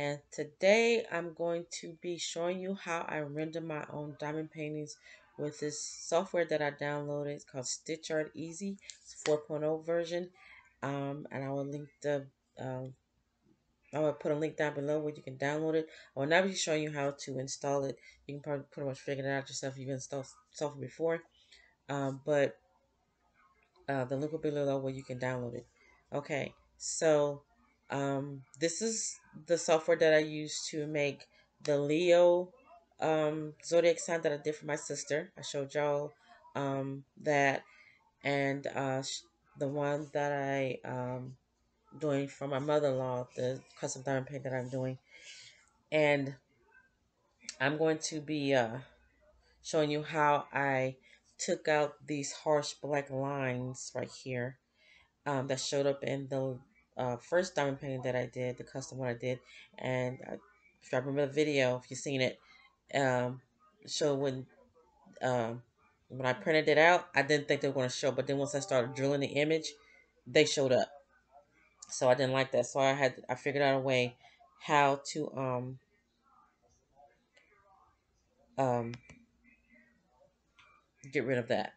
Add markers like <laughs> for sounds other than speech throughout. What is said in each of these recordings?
and today I'm going to be showing you how I render my own diamond paintings with this software that I downloaded it's called Stitch Art Easy it's 4.0 version um, and I will link the um, I will put a link down below where you can download it. I will not be showing you how to install it. You can probably pretty much figure it out yourself. You've installed software before. Um, but uh, the link will be below where you can download it. Okay, so um, this is the software that I use to make the Leo um, zodiac sign that I did for my sister. I showed y'all um, that, and uh, the one that I um, doing for my mother-in-law, the custom diamond paint that I'm doing, and I'm going to be uh, showing you how I took out these harsh black lines right here um, that showed up in the uh, first diamond painting that I did, the custom one I did. And uh, if I remember the video, if you've seen it, um, show when um, when I printed it out, I didn't think they were going to show. But then once I started drilling the image, they showed up. So I didn't like that. So I had I figured out a way how to um um get rid of that.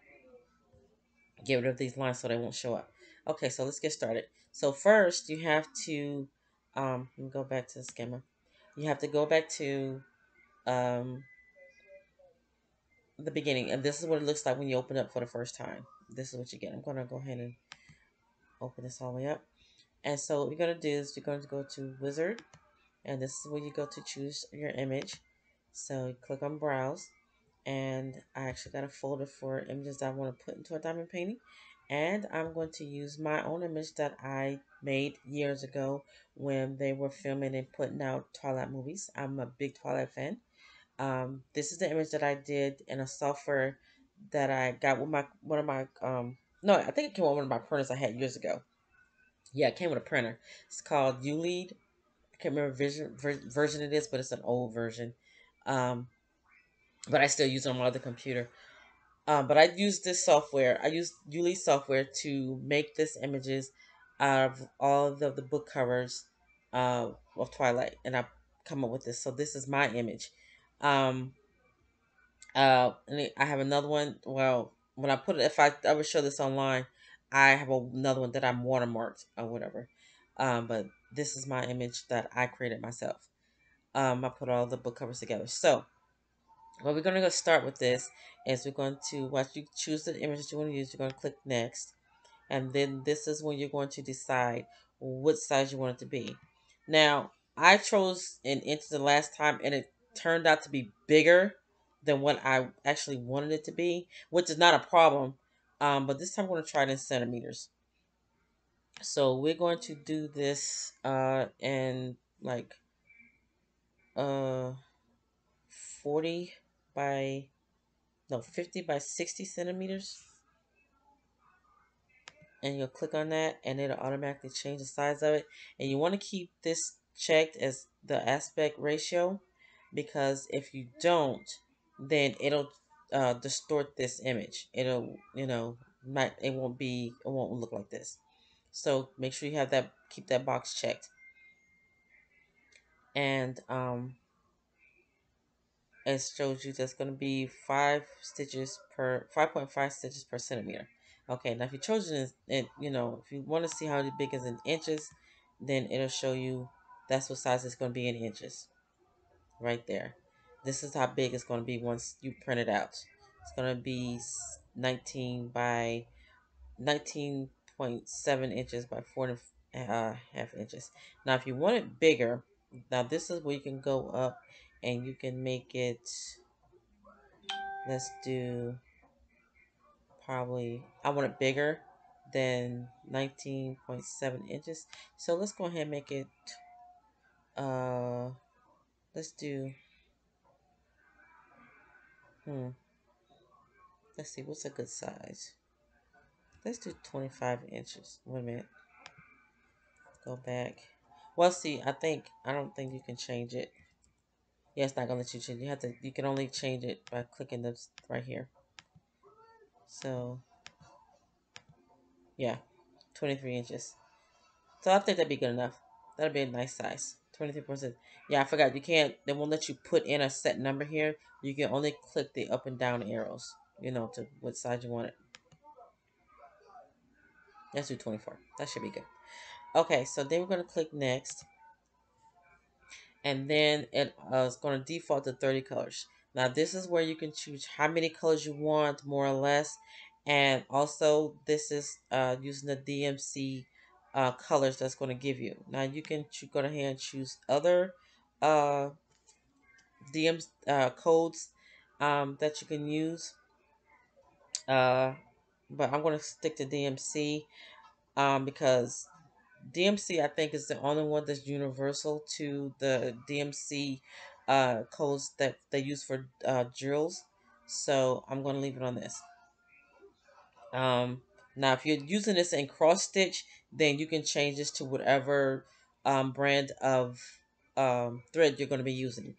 Get rid of these lines so they won't show up. Okay, so let's get started. So first you have to um go back to the schema. You have to go back to um the beginning and this is what it looks like when you open up for the first time. This is what you get. I'm gonna go ahead and open this all the way up. And so what we're gonna do is you're going to go to wizard and this is where you go to choose your image. So you click on browse and I actually got a folder for images that I want to put into a diamond painting and I'm going to use my own image that I made years ago when they were filming and putting out Twilight movies. I'm a big Twilight fan. Um, this is the image that I did in a software that I got with my one of my um no I think it came with one of my printers I had years ago. Yeah, it came with a printer. It's called ULEAD. I can't remember vision, ver, version it is, but it's an old version. Um, but I still use it on my other computer. Um, but I use this software. I use ULEAD software to make this images out of all of the, the book covers uh, of Twilight, and I come up with this. So this is my image. Um, uh, and I have another one. Well, when I put it, if I ever show this online, I have another one that I'm watermarked or whatever. Um, but this is my image that I created myself. Um, I put all the book covers together. So well, we're going to go start with this is we're going to, once you choose the image that you want to use, you're going to click next. And then this is when you're going to decide what size you want it to be. Now, I chose an inch the last time and it turned out to be bigger than what I actually wanted it to be, which is not a problem. Um, but this time I'm going to try it in centimeters. So we're going to do this uh, in like uh, 40 by, no, 50 by 60 centimeters. And you'll click on that and it'll automatically change the size of it. And you want to keep this checked as the aspect ratio because if you don't, then it'll uh, distort this image. It'll, you know, not, it won't be, it won't look like this. So make sure you have that, keep that box checked. And um, it shows you that's going to be 5 stitches per 5.5 stitches per centimeter. Okay now if you chose it you know if you want to see how big is in inches then it'll show you that's what size it's going to be in inches. Right there. This is how big it's going to be once you print it out. It's going to be 19 by 19.7 inches by 4 and a uh, half inches. Now if you want it bigger now this is where you can go up and you can make it let's do probably I want it bigger than 19.7 inches. So let's go ahead and make it uh let's do hmm let's see what's a good size? Let's do 25 inches. Wait a minute. Go back. Well see I think I don't think you can change it yeah, it's not gonna let you change. You have to. You can only change it by clicking this right here. So, yeah, 23 inches. So I think that'd be good enough. That'd be a nice size. 23%. Yeah, I forgot. You can't, they won't let you put in a set number here. You can only click the up and down arrows, you know, to what side you want it. Let's do 24. That should be good. Okay, so then we're to click next. And then it uh, is going to default to 30 colors. Now, this is where you can choose how many colors you want, more or less. And also, this is uh, using the DMC uh, colors that's going to give you. Now, you can go ahead and choose other uh, DM uh, codes um, that you can use. Uh, but I'm going to stick to DMC um, because DMC I think is the only one that's universal to the DMC uh, codes that they use for uh, drills. So I'm going to leave it on this. Um, now, if you're using this in cross stitch, then you can change this to whatever um, brand of um, thread you're going to be using.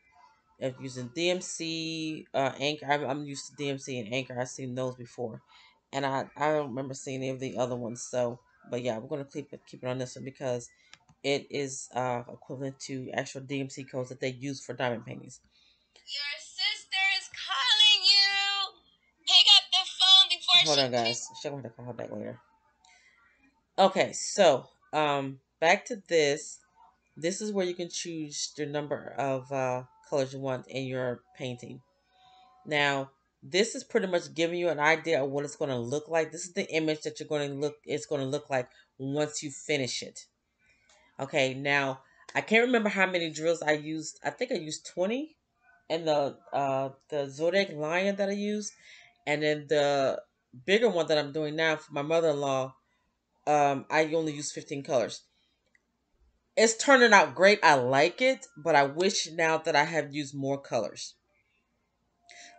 If using DMC, uh, Anchor, I'm, I'm used to DMC and Anchor. I've seen those before, and I I don't remember seeing any of the other ones. So, but yeah, we're gonna keep it keep it on this one because it is uh, equivalent to actual DMC codes that they use for diamond paintings. Your sister is calling you. Pick up the phone before Hold she on, guys. She'll have to call her back later. Okay, so um, back to this. This is where you can choose your number of uh, colors you want in your painting. Now, this is pretty much giving you an idea of what it's going to look like. This is the image that you're going to look. It's going to look like once you finish it. Okay, now I can't remember how many drills I used. I think I used 20 and the uh the Zodiac lion that I used, and then the bigger one that I'm doing now for my mother-in-law, um, I only use 15 colors. It's turning out great. I like it, but I wish now that I have used more colors.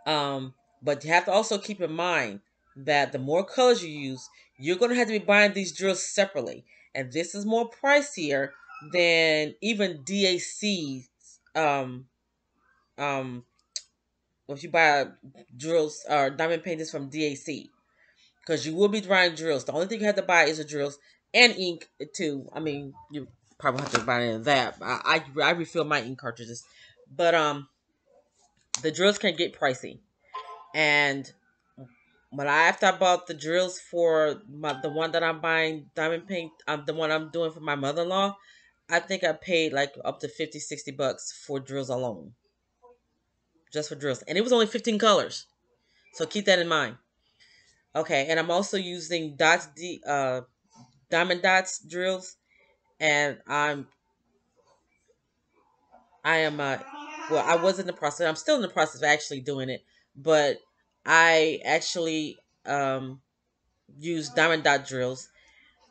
Um, but you have to also keep in mind that the more colors you use, you're going to have to be buying these drills separately. And this is more pricier than even DAC. Um, um, if you buy drills or diamond paintings from DAC, because you will be buying drills. The only thing you have to buy is the drills and ink too. I mean, you probably have to buy any of that. I, I I refill my ink cartridges, but um, the drills can get pricey, and when I after I bought the drills for my the one that I'm buying diamond paint, um, the one I'm doing for my mother in law, I think I paid like up to 50, 60 bucks for drills alone, just for drills, and it was only fifteen colors, so keep that in mind. Okay, and I'm also using dots D uh diamond dots drills, and I'm I am uh well I was in the process. I'm still in the process of actually doing it, but I actually um use diamond dot drills.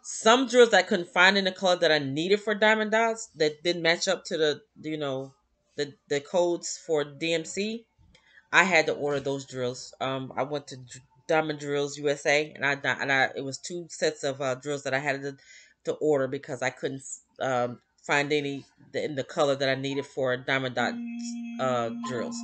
Some drills I couldn't find in the color that I needed for diamond dots that didn't match up to the you know the the codes for DMC. I had to order those drills. Um, I went to Diamond Drills USA, and I and I it was two sets of uh, drills that I had to to order because I couldn't um, find any in the color that I needed for Diamond Dot uh, drills.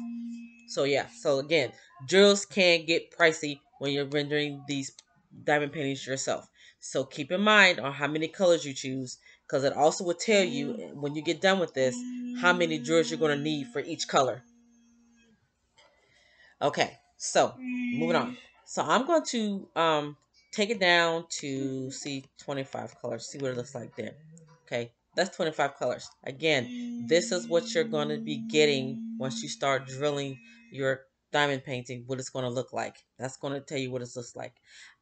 So yeah, so again, drills can get pricey when you're rendering these diamond paintings yourself. So keep in mind on how many colors you choose, because it also will tell you when you get done with this how many drills you're going to need for each color. Okay, so moving on. So I'm going to um take it down to see 25 colors, see what it looks like there. Okay, that's 25 colors. Again, this is what you're going to be getting once you start drilling your diamond painting, what it's going to look like. That's going to tell you what it looks like.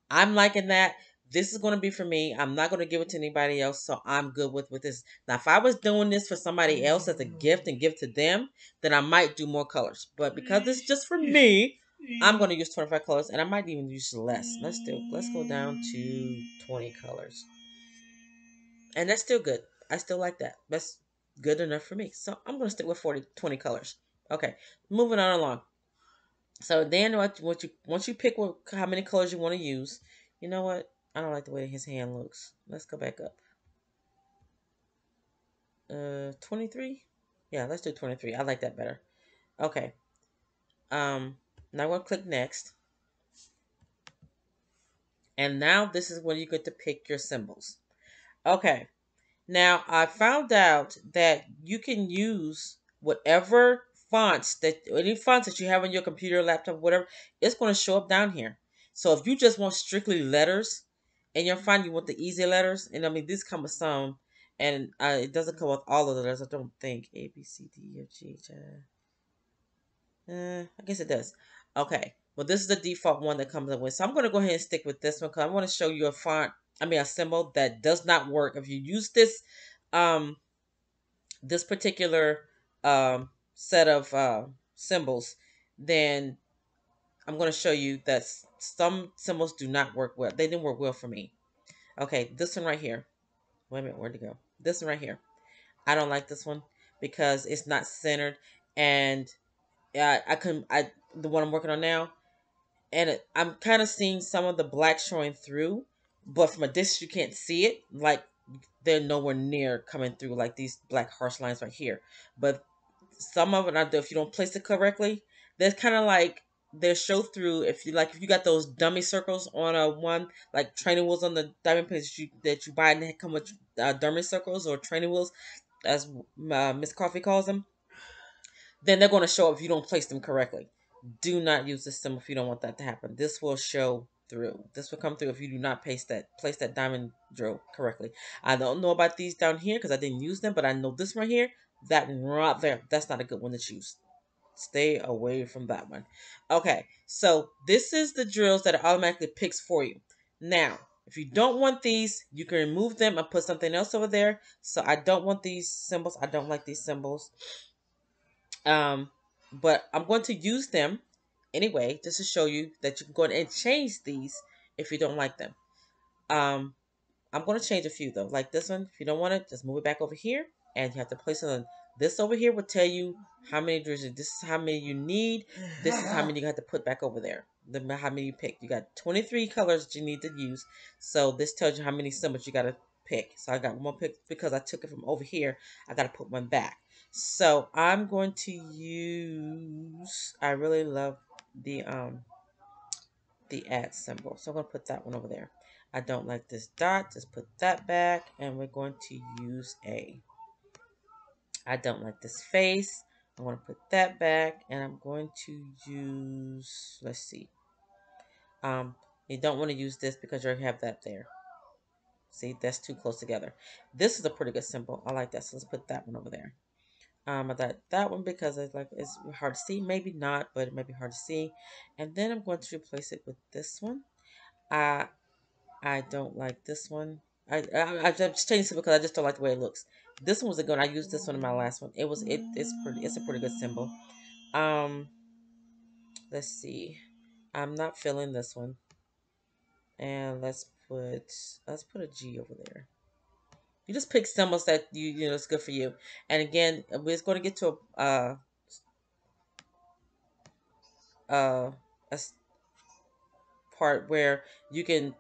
I'm liking that. This is going to be for me. I'm not going to give it to anybody else, so I'm good with, with this. Now, if I was doing this for somebody else as a gift and give to them, then I might do more colors. But because it's just for me, I'm going to use 25 colors, and I might even use less. Let's do. Let's go down to 20 colors, and that's still good. I still like that. That's good enough for me. So I'm going to stick with 40, 20 colors. Okay, moving on along. So then, what, what you once you pick what how many colors you want to use, you know what? I don't like the way his hand looks. Let's go back up. Uh, 23? Yeah, let's do 23. I like that better. Okay. Um, now I'm going to click next. And now this is when you get to pick your symbols. Okay. Now, I found out that you can use whatever fonts that any fonts that you have on your computer, laptop, whatever, it's going to show up down here. So if you just want strictly letters and you're fine, you want the easy letters, and I mean these come with some, and uh, it doesn't come with all of the letters. I don't think A B C D E F G H I. Uh, I guess it does. Okay, well this is the default one that comes with. So I'm going to go ahead and stick with this one because I want to show you a font I mean a symbol that does not work. If you use this um this particular um set of uh, symbols, then I'm going to show you that some symbols do not work well. They didn't work well for me. Okay, this one right here. Wait a minute, where'd it go? This one right here. I don't like this one because it's not centered and I, I can I the one I'm working on now and it, I'm kind of seeing some of the black showing through but from a distance you can't see it. Like they're nowhere near coming through like these black harsh lines right here. But some of it, if you don't place it correctly, there's kind of like they show through. If you like, if you got those dummy circles on a one like training wheels on the diamond pins that you, that you buy and they come with uh, dummy circles or training wheels, as uh, Miss Coffee calls them, then they're going to show up if you don't place them correctly. Do not use this symbol if you don't want that to happen. This will show through. This will come through if you do not place that place that diamond drill correctly. I don't know about these down here because I didn't use them, but I know this right here, that right there, that's not a good one to choose. Stay away from that one. Okay, so this is the drills that it automatically picks for you. Now, if you don't want these, you can remove them and put something else over there. So I don't want these symbols. I don't like these symbols. Um, but I'm going to use them anyway, just to show you that you can go and change these if you don't like them. Um, I'm going to change a few though, like this one. If you don't want it, just move it back over here, and you have to place it on. This over here will tell you how many jerseys. This is how many you need. This is how <laughs> many you have to put back over there. The how many you pick. You got 23 colors you need to use. So this tells you how many symbols you got to pick. So I got one pick because I took it from over here. I got to put one back. So I'm going to use. I really love the um the at symbol. So I'm going to put that one over there. I don't like this dot. Just put that back. And we're going to use a. I don't like this face. I'm going to put that back. And I'm going to use, let's see. Um, you don't want to use this because you already have that there. See, that's too close together. This is a pretty good symbol. I like that. So let's put that one over there um, that that one because it's like it's hard to see. Maybe not, but it might be hard to see. And then I'm going to replace it with this one. I I don't like this one. I I, I just changed it because I just don't like the way it looks. This one was a good. One. I used this one in my last one. It was it. It's pretty. It's a pretty good symbol. Um, let's see. I'm not feeling this one. And let's put let's put a G over there. You just pick symbols that you you know is good for you. And again, we're just going to get to a uh, uh, a part where you can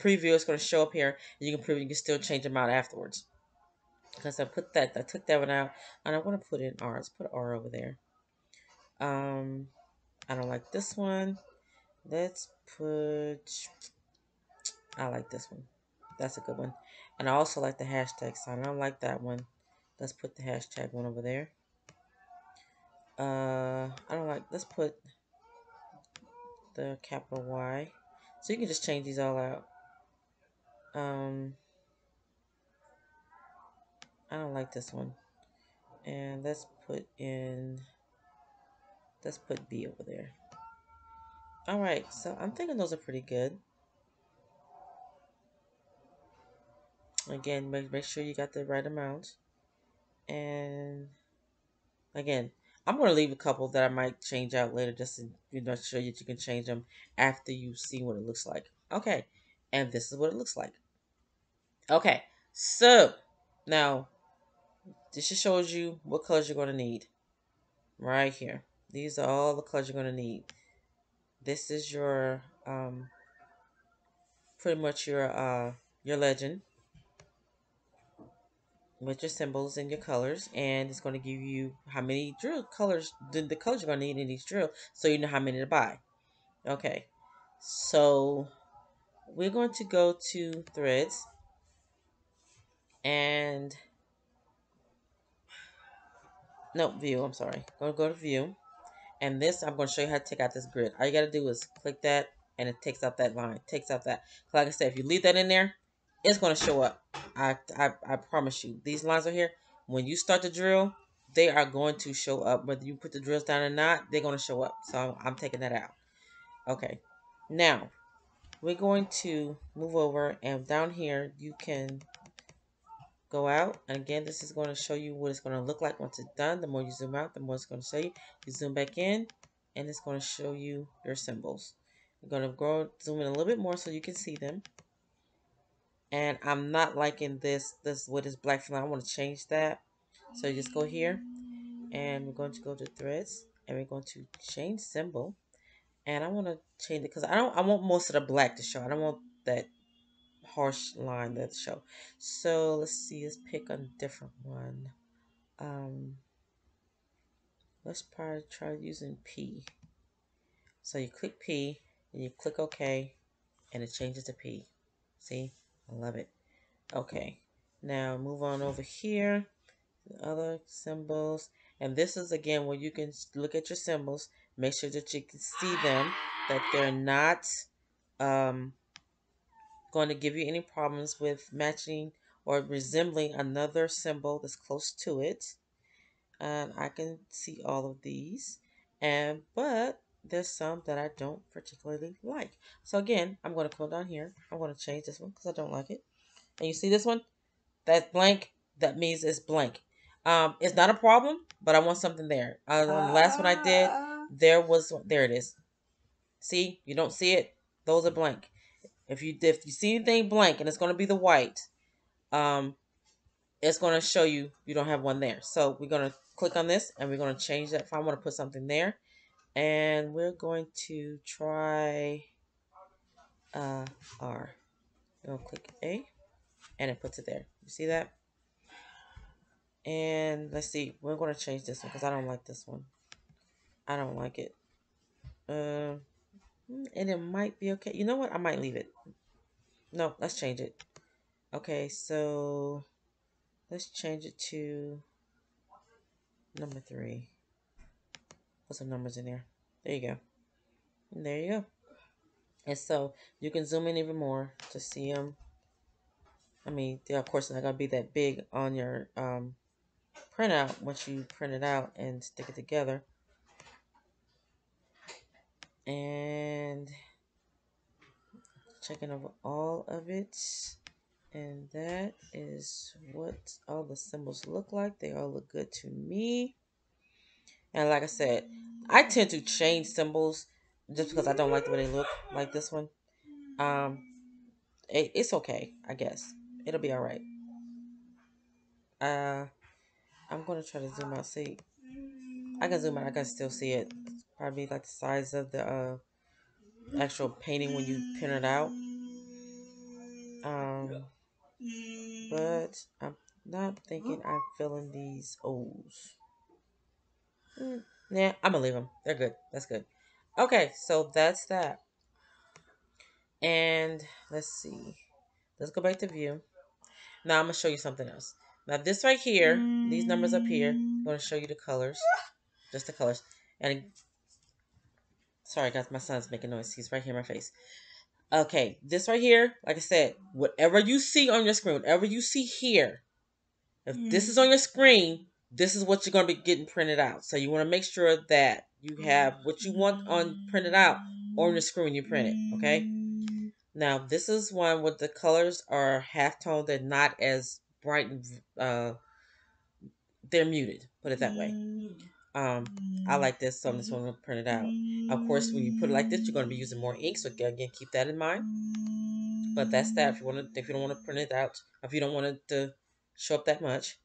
preview. It's going to show up here, and you can preview. You can still change them out afterwards. Because I put that, I took that one out, and I want to put in R. Let's put R over there. Um, I don't like this one. Let's put. I like this one. That's a good one. And I also like the hashtag sign. I don't like that one. Let's put the hashtag one over there. Uh, I don't like, let's put the capital Y. So you can just change these all out. Um, I don't like this one. And let's put in, let's put B over there. All right, so I'm thinking those are pretty good. Again, make, make sure you got the right amount. And again, I'm going to leave a couple that I might change out later just to you know, show you that you can change them after you see what it looks like. Okay, and this is what it looks like. Okay, so now this just shows you what colors you're going to need. Right here. These are all the colors you're going to need. This is your, um, pretty much your, uh, your legend. With your symbols and your colors and it's going to give you how many drill colors the, the colors you're going to need in each drill so you know how many to buy. Okay. So we're going to go to threads. And no view. I'm sorry. Go go to view, and this I'm going to show you how to take out this grid. All you got to do is click that, and it takes out that line. It Takes out that. Like I said, if you leave that in there, it's going to show up. I, I I promise you. These lines are here. When you start to drill, they are going to show up. Whether you put the drills down or not, they're going to show up. So I'm, I'm taking that out. Okay. Now, we're going to move over and down here you can go out. And again this is going to show you what it's going to look like once it's done. The more you zoom out the more it's going to show you. You zoom back in and it's going to show you your symbols. I'm going to go zoom in a little bit more so you can see them. And I'm not liking this this with this black flag I want to change that. So you just go here and we're going to go to threads and we're going to change symbol. And I want to change it because I don't I want most of the black to show. I don't want that harsh line that show. So let's see, let's pick a different one. Um, let's probably try using P. So you click P and you click OK and it changes to P. See, I love it. Okay, now move on over here. The Other symbols. And this is again where you can look at your symbols Make sure that you can see them, that they're not um, going to give you any problems with matching or resembling another symbol that's close to it. And I can see all of these. And but there's some that I don't particularly like. So again, I'm going to come down here. I'm going to change this one because I don't like it. And you see this one? That's blank. That means it's blank. Um, it's not a problem, but I want something there. Uh, the last one I did, there was there it is. See, you don't see it. Those are blank. If you if you see anything blank and it's going to be the white, um, it's going to show you you don't have one there. So we're going to click on this and we're going to change that. If I want to put something there, and we're going to try uh, R. We'll click A, and it puts it there. You see that? And let's see. We're going to change this one because I don't like this one. I don't like it. Uh, and it might be okay. You know what? I might leave it. No, let's change it. Okay, so let's change it to number three. Put some numbers in there. There you go. And there you go. And so you can zoom in even more to see them. I mean, they're of course not gonna be that big on your um, printout once you print it out and stick it together and checking over all of it. And that is what all the symbols look like. They all look good to me. And like I said I tend to change symbols just because I don't like the way they look like this one. Um it, it's okay I guess. It'll be all right uh I'm gonna try to zoom out. See I can zoom out. I can still see it probably like the size of the uh, actual painting when you pin it out. Um, but I'm not thinking I'm filling these O's. Mm, yeah, I'm gonna leave them. They're good. That's good. Okay, so that's that. And let's see. Let's go back to view. Now I'm gonna show you something else. Now this right here, these numbers up here, I'm gonna show you the colors, just the colors. And Sorry, guys, my son's making noise. He's right here in my face. Okay, this right here, like I said, whatever you see on your screen, whatever you see here, if mm. this is on your screen, this is what you're going to be getting printed out. So you want to make sure that you have what you want on printed out on your screen when you print it, okay? Now, this is one where the colors are half tone. They're not as bright and uh, they're muted, put it that way. Um, I like this, so I'm just going to print it out. Of course, when you put it like this, you're going to be using more ink, so again, keep that in mind. But that's that. If you want to, if you don't want to print it out, if you don't want it to show up that much,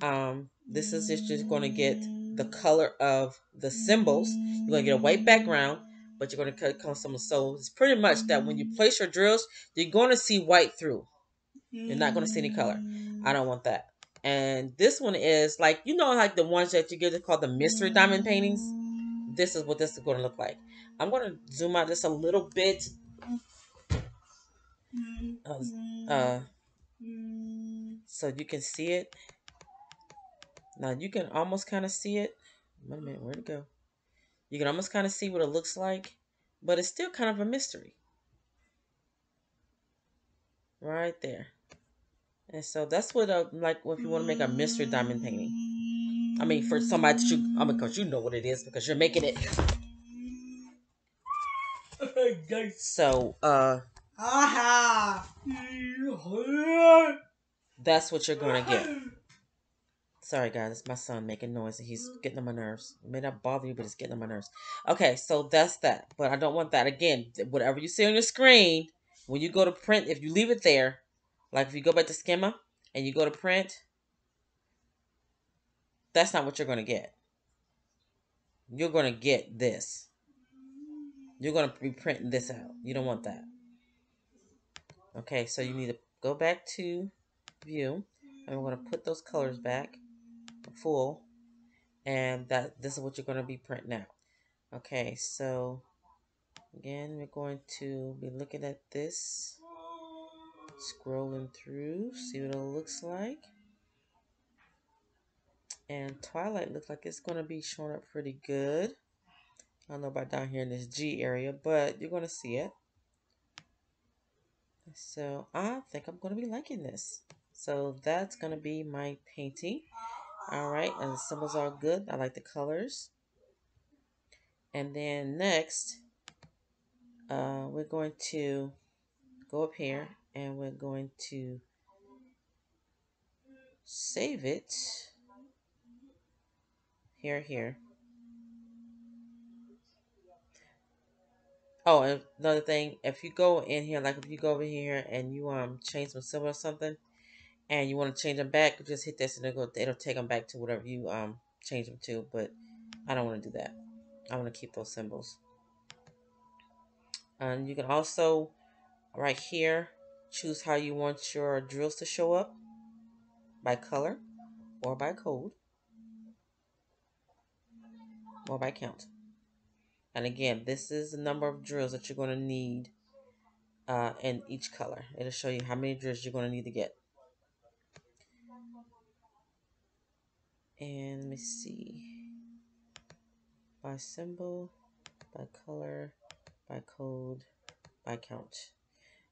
um, this is just going to get the color of the symbols. You're going to get a white background, but you're going to cut, cut some. So it's pretty much that when you place your drills, you're going to see white through. You're not going to see any color. I don't want that. And this one is like, you know, like the ones that you get called the mystery diamond paintings. This is what this is going to look like. I'm going to zoom out just a little bit. Uh, uh, so you can see it. Now you can almost kind of see it. Wait a minute, where'd it go? You can almost kind of see what it looks like, but it's still kind of a mystery. Right there. And so that's what a, like if you want to make a mystery diamond painting. I mean, for somebody that you, I mean, because you know what it is because you're making it. So, uh, that's what you're gonna get. Sorry, guys, it's my son making noise he's getting on my nerves. It may not bother you, but it's getting on my nerves. Okay, so that's that. But I don't want that. Again, whatever you see on your screen, when you go to print, if you leave it there, like if you go back to Schema and you go to print, that's not what you're going to get. You're going to get this. You're going to be printing this out. You don't want that. Okay, so you need to go back to view. And we're going to put those colors back full. And that this is what you're going to be printing out. Okay, so again, we're going to be looking at this. Scrolling through, see what it looks like. And Twilight looks like it's going to be showing up pretty good. I don't know about down here in this G area, but you're going to see it. So I think I'm going to be liking this. So that's going to be my painting. All right, and the symbols are good. I like the colors. And then next, uh, we're going to go up here and we're going to save it here, here. Oh, another thing, if you go in here, like if you go over here and you um change some symbol or something, and you want to change them back, just hit this and it'll, go, it'll take them back to whatever you um change them to. But I don't want to do that. I want to keep those symbols. And you can also, right here, choose how you want your drills to show up by color or by code or by count. And again, this is the number of drills that you're going to need uh, in each color. It'll show you how many drills you're going to need to get. And let me see. By symbol, by color, by code, by count.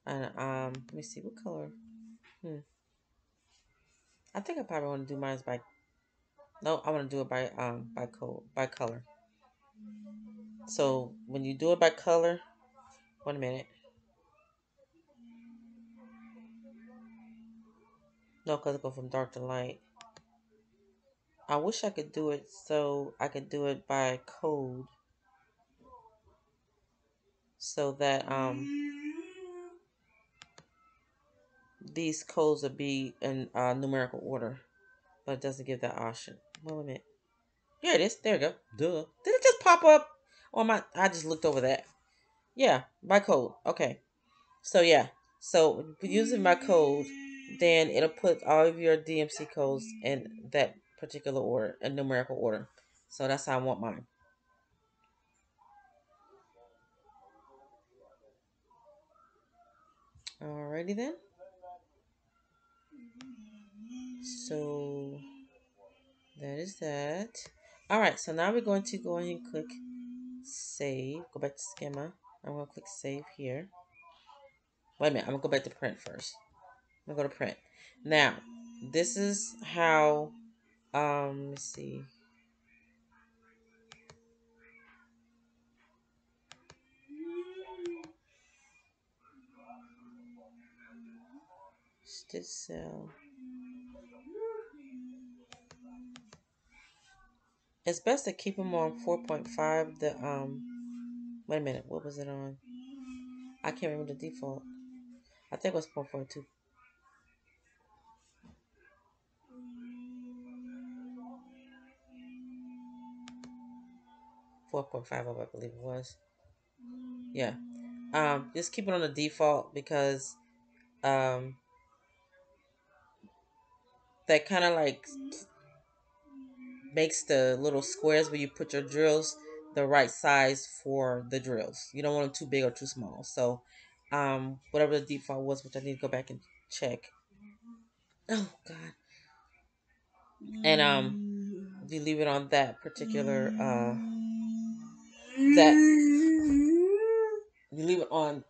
And um, let me see what color. Hmm. I think I probably want to do mine by. No, I want to do it by um by code by color. So when you do it by color, one minute. No, because it go from dark to light. I wish I could do it so I could do it by code. So that um these codes would be in uh, numerical order. But it doesn't give that option. Wait a minute. Here it is. There we go. Duh. Did it just pop up? Oh my I just looked over that. Yeah, by code. Okay. So yeah. So using my code, then it'll put all of your DMC codes in that particular order, a numerical order. So that's how I want mine. Alrighty then. So that is that. Alright, so now we're going to go ahead and click save. Go back to schema. I'm going to click save here. Wait a minute, I'm going to go back to print first. I'm going to go to print. Now, this is how um, let's see. Stitch cell. It's best to keep them on 4.5. The um, wait a minute, what was it on? I can't remember the default. I think it was 4.2. 4.5 of I believe it was. Yeah. Um, just keep it on the default because um, that kind of like makes the little squares where you put your drills the right size for the drills. You don't want them too big or too small. So um, whatever the default was, which I need to go back and check. Oh God. And um, you leave it on that particular uh that you leave it on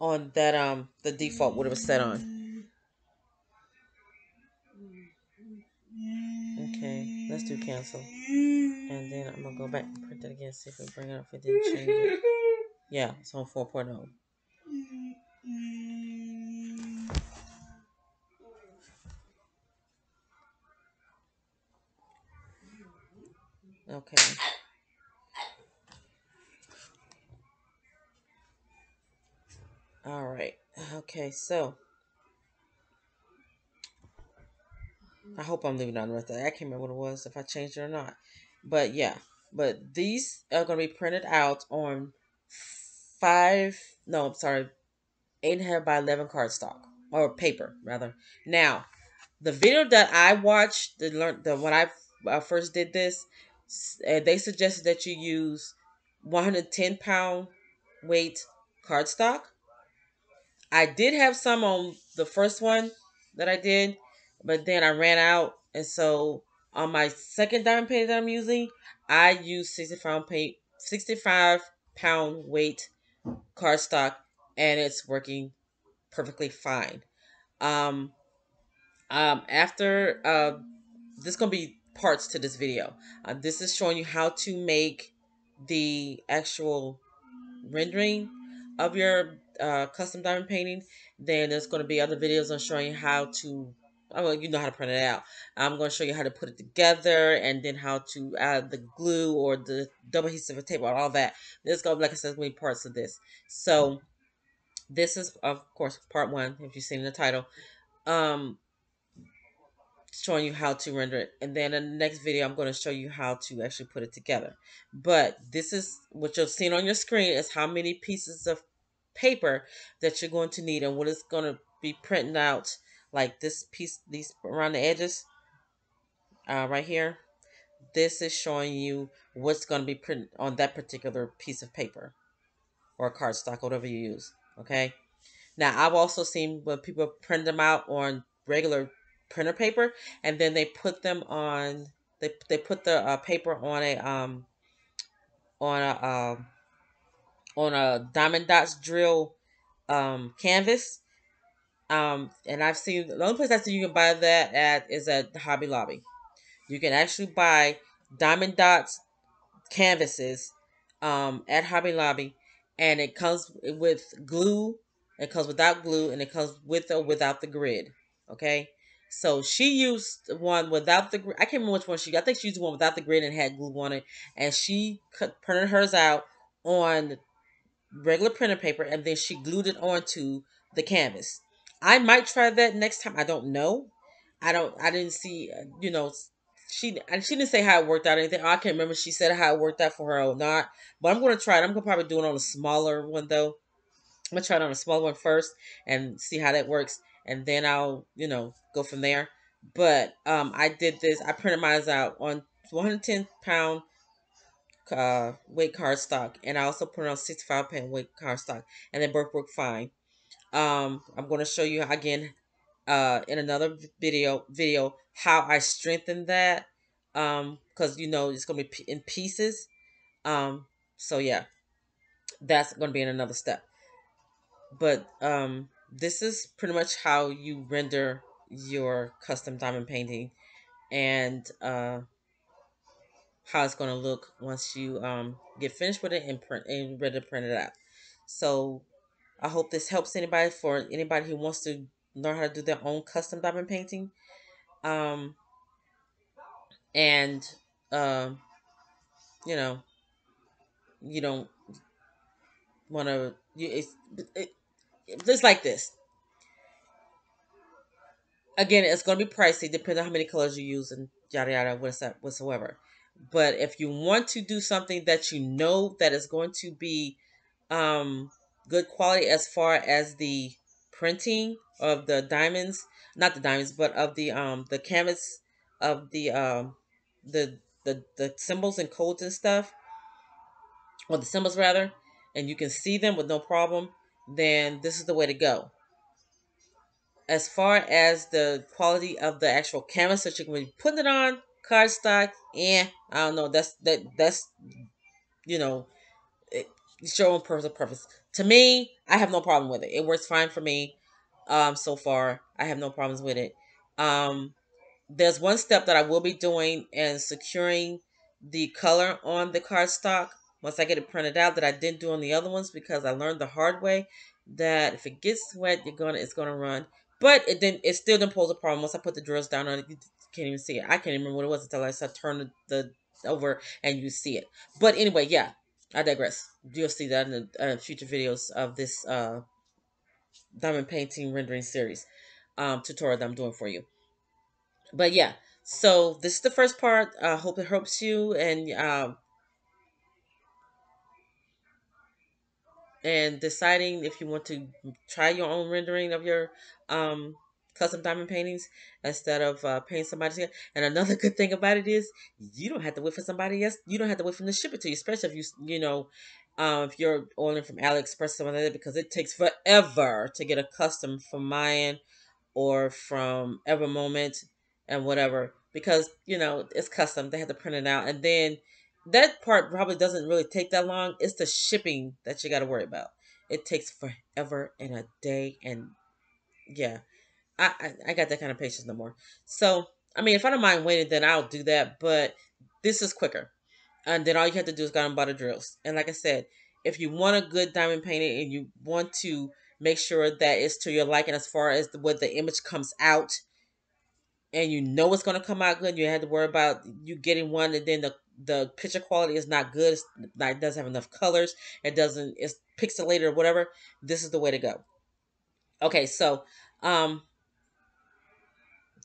on that um the default would have set on. Let's do cancel. And then I'm gonna go back and print that again, see if we bring it up if it didn't change it. Yeah, it's on 4.0. Okay. All right. Okay, so I hope I'm leaving on the right. I can't remember what it was if I changed it or not. But yeah, but these are going to be printed out on five. No, I'm sorry, eight and a half by eleven cardstock or paper rather. Now, the video that I watched, the learn the when I uh, first did this, uh, they suggested that you use 110 pound weight cardstock. I did have some on the first one that I did, but then I ran out, and so on my second diamond painting that I'm using, I use 65 pound 65 pound weight cardstock, and it's working perfectly fine. Um, um, after uh, this gonna be parts to this video. Uh, this is showing you how to make the actual rendering of your uh, custom diamond painting. Then there's going to be other videos on showing you how to well, you know how to print it out. I'm going to show you how to put it together and then how to add the glue or the double adhesive tape or all that. There's going to be, like I said, many parts of this. So this is, of course, part one, if you've seen the title. Um, showing you how to render it. And then in the next video, I'm going to show you how to actually put it together. But this is what you're seeing on your screen is how many pieces of paper that you're going to need and what it's going to be printing out like this piece these around the edges uh, right here this is showing you what's going to be printed on that particular piece of paper or cardstock whatever you use okay? Now i've also seen when people print them out on regular printer paper and then they put them on they, they put the uh, paper on a um on a um on a diamond dots drill um canvas um and i've seen the only place i see you can buy that at is at hobby lobby you can actually buy diamond dots canvases um at hobby lobby and it comes with glue it comes without glue and it comes with or without the grid okay so she used one without the grid. I can't remember which one she. I think she used one without the grid and had glue on it. And she printed hers out on regular printer paper and then she glued it onto the canvas. I might try that next time. I don't know. I don't. I didn't see. Uh, you know, she and she didn't say how it worked out or anything. I can't remember. She said how it worked out for her or not. But I'm to try it. I'm to probably do it on a smaller one though. I'm gonna try it on a smaller one first and see how that works, and then I'll you know go from there. But um, I did this. I printed mine out on 110 pound uh, weight cardstock, and I also put it on 65 pound weight cardstock, and they both work fine. Um, I'm going to show you again uh, in another video video how I strengthen that um, because you know it's going to be in pieces. Um, so yeah, that's going to be in another step. But um, this is pretty much how you render your custom diamond painting, and uh, how it's going to look once you um, get finished with it and print and ready to print it out. So I hope this helps anybody for anybody who wants to learn how to do their own custom diamond painting. Um, and um, you know, you don't want to. It's it, it's like this. Again, it's going to be pricey depending on how many colors you use and yada yada whatsoever. But if you want to do something that you know that is going to be um, good quality as far as the printing of the diamonds, not the diamonds, but of the um the canvas of the um the the the symbols and codes and stuff, or the symbols rather, and you can see them with no problem, then this is the way to go. as far as the quality of the actual canvas that you can be putting it on cardstock, yeah, I don't know. That's that that's you know, it, it's your own personal purpose. To me, I have no problem with it. It works fine for me. Um, so far, I have no problems with it. Um, there's one step that I will be doing and securing the color on the cardstock once I get it printed out that I didn't do on the other ones because I learned the hard way that if it gets wet, you're gonna it's gonna run. But it didn't. It still didn't pose a problem once I put the drills down on it. You can't even see it. I can't even remember what it was until I turning the, the over and you see it. But anyway, yeah, I digress. You'll see that in the uh, future videos of this uh, diamond painting rendering series um, tutorial that I'm doing for you but yeah, so this is the first part. I uh, hope it helps you and uh, and deciding if you want to try your own rendering of your um, custom diamond paintings instead of uh, paying somebody to. And another <laughs> good thing about it is you don't have to wait for somebody else. You don't have to wait for them to ship it to you, especially if you you know um, if you're ordering from AliExpress or something like that, because it takes forever to get a custom from Mayan or from Ever Moment and whatever because you know it's custom. They have to print it out, and then that part probably doesn't really take that long. It's the shipping that you got to worry about. It takes forever and a day, and yeah, I, I I got that kind of patience no more. So I mean, if I don't mind waiting, then I'll do that. But this is quicker, and then all you have to do is go and buy the drills. And like I said, if you want a good diamond painting and you want to make sure that it's to your liking as far as the way the image comes out and you know it's going to come out good. You had to worry about you getting one, and then the the picture quality is not good. Not, it doesn't have enough colors. It doesn't. It's pixelated or whatever. This is the way to go. Okay, so um,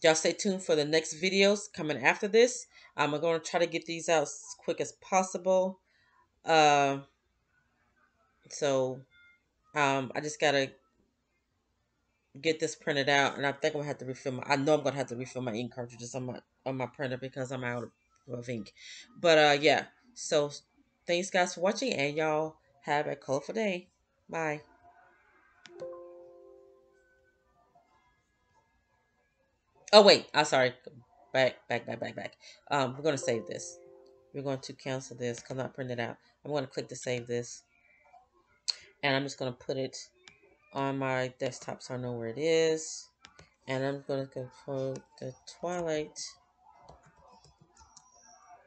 y'all stay tuned for the next videos coming after this. I'm going to try to get these out as quick as possible. Uh, so um, I just gotta get this printed out, and I think I'm gonna have to refill my. I know I'm gonna have to refill my ink cartridges on my on my printer because I'm out of ink. But uh, yeah. So thanks guys for watching, and y'all have a colorful day. Bye. Oh wait, I'm sorry. Back, back, back, back, back. Um, we're gonna save this. We're going to cancel this because printing it out. I'm gonna click to save this, and I'm just gonna put it on my desktop so I know where it is. And I'm going to go for the Twilight.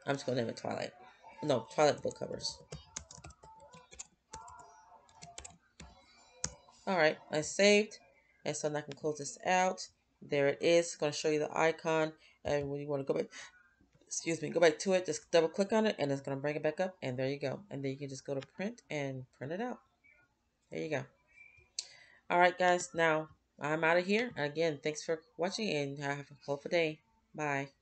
I'm just to name it Twilight. No, Twilight book covers. Alright, I saved. And so now I can close this out. There it is. It's going to show you the icon. And when you want to go back, excuse me, go back to it, just double click on it and it's going to bring it back up. And there you go. And then you can just go to print and print it out. There you go. All right, guys. Now I'm out of here. Again, thanks for watching and have a colorful day. Bye.